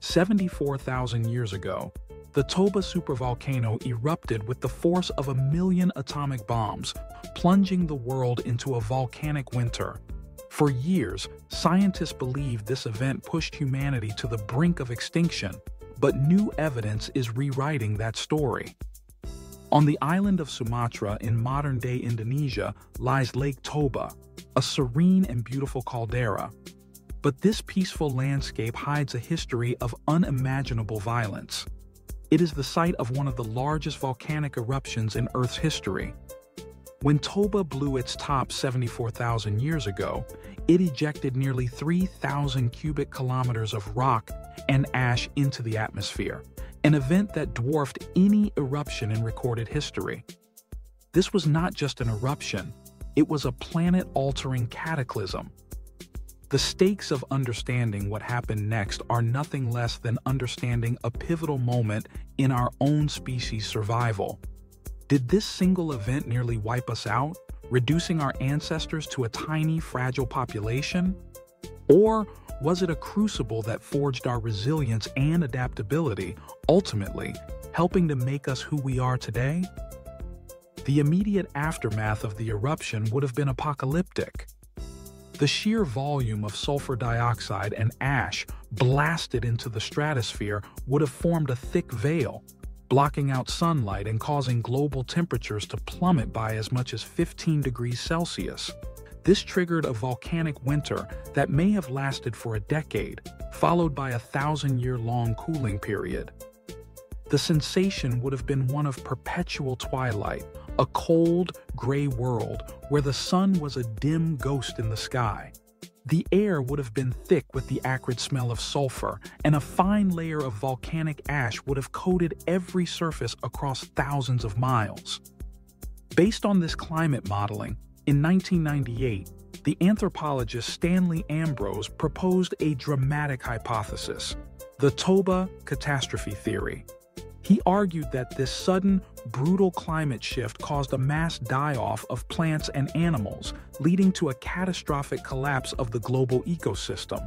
74,000 years ago, the Toba supervolcano erupted with the force of a million atomic bombs, plunging the world into a volcanic winter. For years, scientists believed this event pushed humanity to the brink of extinction, but new evidence is rewriting that story. On the island of Sumatra in modern-day Indonesia lies Lake Toba, a serene and beautiful caldera. But this peaceful landscape hides a history of unimaginable violence. It is the site of one of the largest volcanic eruptions in Earth's history. When Toba blew its top 74,000 years ago, it ejected nearly 3,000 cubic kilometers of rock and ash into the atmosphere, an event that dwarfed any eruption in recorded history. This was not just an eruption, it was a planet-altering cataclysm the stakes of understanding what happened next are nothing less than understanding a pivotal moment in our own species' survival. Did this single event nearly wipe us out, reducing our ancestors to a tiny, fragile population? Or was it a crucible that forged our resilience and adaptability, ultimately helping to make us who we are today? The immediate aftermath of the eruption would have been apocalyptic. The sheer volume of sulfur dioxide and ash blasted into the stratosphere would have formed a thick veil, blocking out sunlight and causing global temperatures to plummet by as much as 15 degrees Celsius. This triggered a volcanic winter that may have lasted for a decade, followed by a thousand-year-long cooling period. The sensation would have been one of perpetual twilight, a cold, gray world where the sun was a dim ghost in the sky. The air would have been thick with the acrid smell of sulfur, and a fine layer of volcanic ash would have coated every surface across thousands of miles. Based on this climate modeling, in 1998, the anthropologist Stanley Ambrose proposed a dramatic hypothesis, the Toba catastrophe theory. He argued that this sudden, brutal climate shift caused a mass die-off of plants and animals, leading to a catastrophic collapse of the global ecosystem.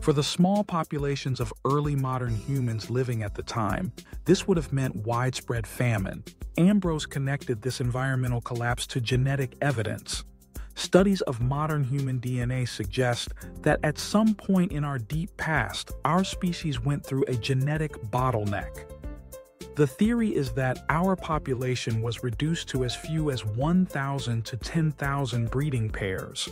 For the small populations of early modern humans living at the time, this would have meant widespread famine. Ambrose connected this environmental collapse to genetic evidence. Studies of modern human DNA suggest that at some point in our deep past, our species went through a genetic bottleneck. The theory is that our population was reduced to as few as 1,000 to 10,000 breeding pairs.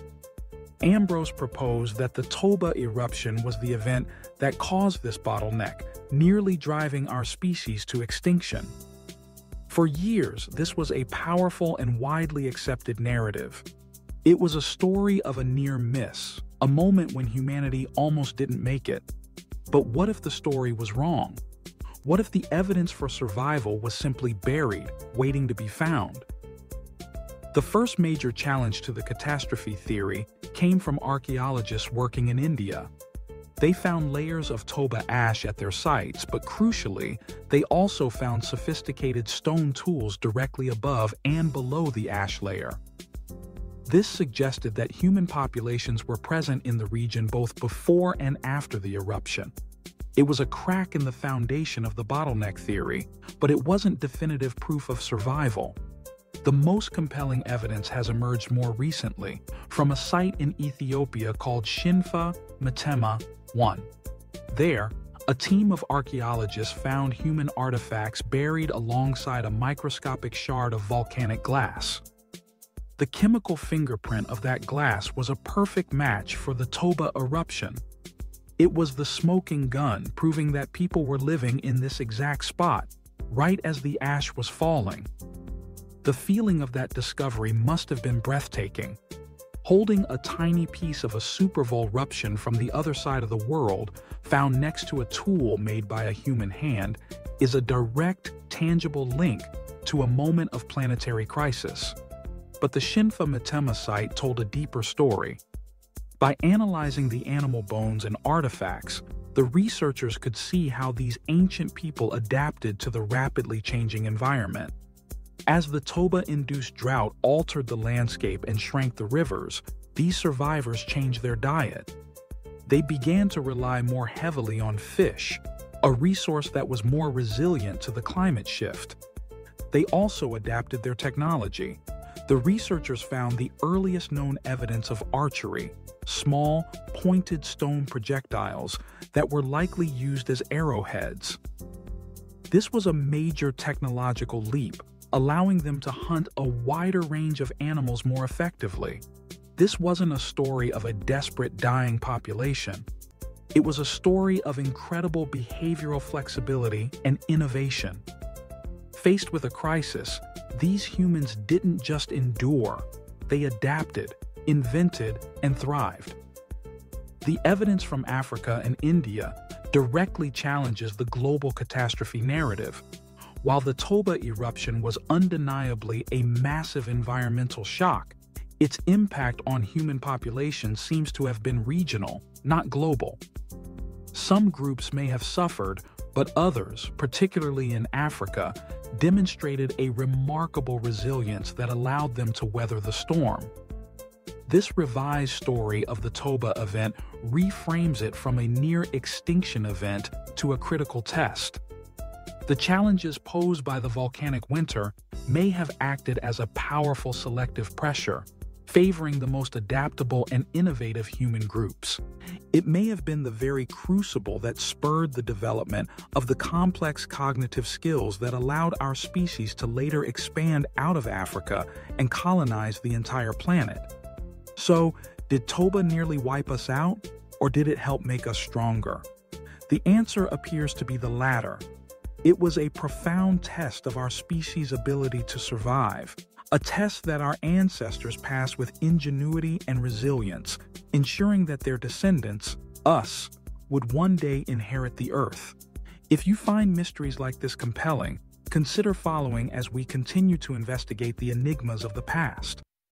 Ambrose proposed that the Toba eruption was the event that caused this bottleneck, nearly driving our species to extinction. For years, this was a powerful and widely accepted narrative. It was a story of a near miss, a moment when humanity almost didn't make it. But what if the story was wrong? What if the evidence for survival was simply buried, waiting to be found? The first major challenge to the catastrophe theory came from archaeologists working in India. They found layers of Toba ash at their sites, but crucially, they also found sophisticated stone tools directly above and below the ash layer. This suggested that human populations were present in the region both before and after the eruption. It was a crack in the foundation of the bottleneck theory, but it wasn't definitive proof of survival. The most compelling evidence has emerged more recently from a site in Ethiopia called Shinfa Metema 1. There, a team of archaeologists found human artifacts buried alongside a microscopic shard of volcanic glass. The chemical fingerprint of that glass was a perfect match for the Toba eruption, it was the smoking gun proving that people were living in this exact spot, right as the ash was falling. The feeling of that discovery must have been breathtaking. Holding a tiny piece of a supervolruption from the other side of the world, found next to a tool made by a human hand, is a direct, tangible link to a moment of planetary crisis. But the Shinfa Metema site told a deeper story. By analyzing the animal bones and artifacts, the researchers could see how these ancient people adapted to the rapidly changing environment. As the Toba-induced drought altered the landscape and shrank the rivers, these survivors changed their diet. they began to rely more heavily on fish, a resource that was more resilient to the climate shift. They also adapted their technology. The researchers found the earliest known evidence of archery, small, pointed stone projectiles that were likely used as arrowheads. This was a major technological leap, allowing them to hunt a wider range of animals more effectively. This wasn't a story of a desperate dying population. It was a story of incredible behavioral flexibility and innovation. Faced with a crisis, these humans didn't just endure, they adapted, invented, and thrived. The evidence from Africa and India directly challenges the global catastrophe narrative. While the Toba eruption was undeniably a massive environmental shock, its impact on human populations seems to have been regional, not global. Some groups may have suffered, but others, particularly in Africa, demonstrated a remarkable resilience that allowed them to weather the storm. This revised story of the Toba event reframes it from a near extinction event to a critical test. The challenges posed by the volcanic winter may have acted as a powerful selective pressure, favoring the most adaptable and innovative human groups. It may have been the very crucible that spurred the development of the complex cognitive skills that allowed our species to later expand out of Africa and colonize the entire planet. So, did Toba nearly wipe us out, or did it help make us stronger? The answer appears to be the latter. It was a profound test of our species' ability to survive, a test that our ancestors passed with ingenuity and resilience, ensuring that their descendants, us, would one day inherit the earth. If you find mysteries like this compelling, consider following as we continue to investigate the enigmas of the past.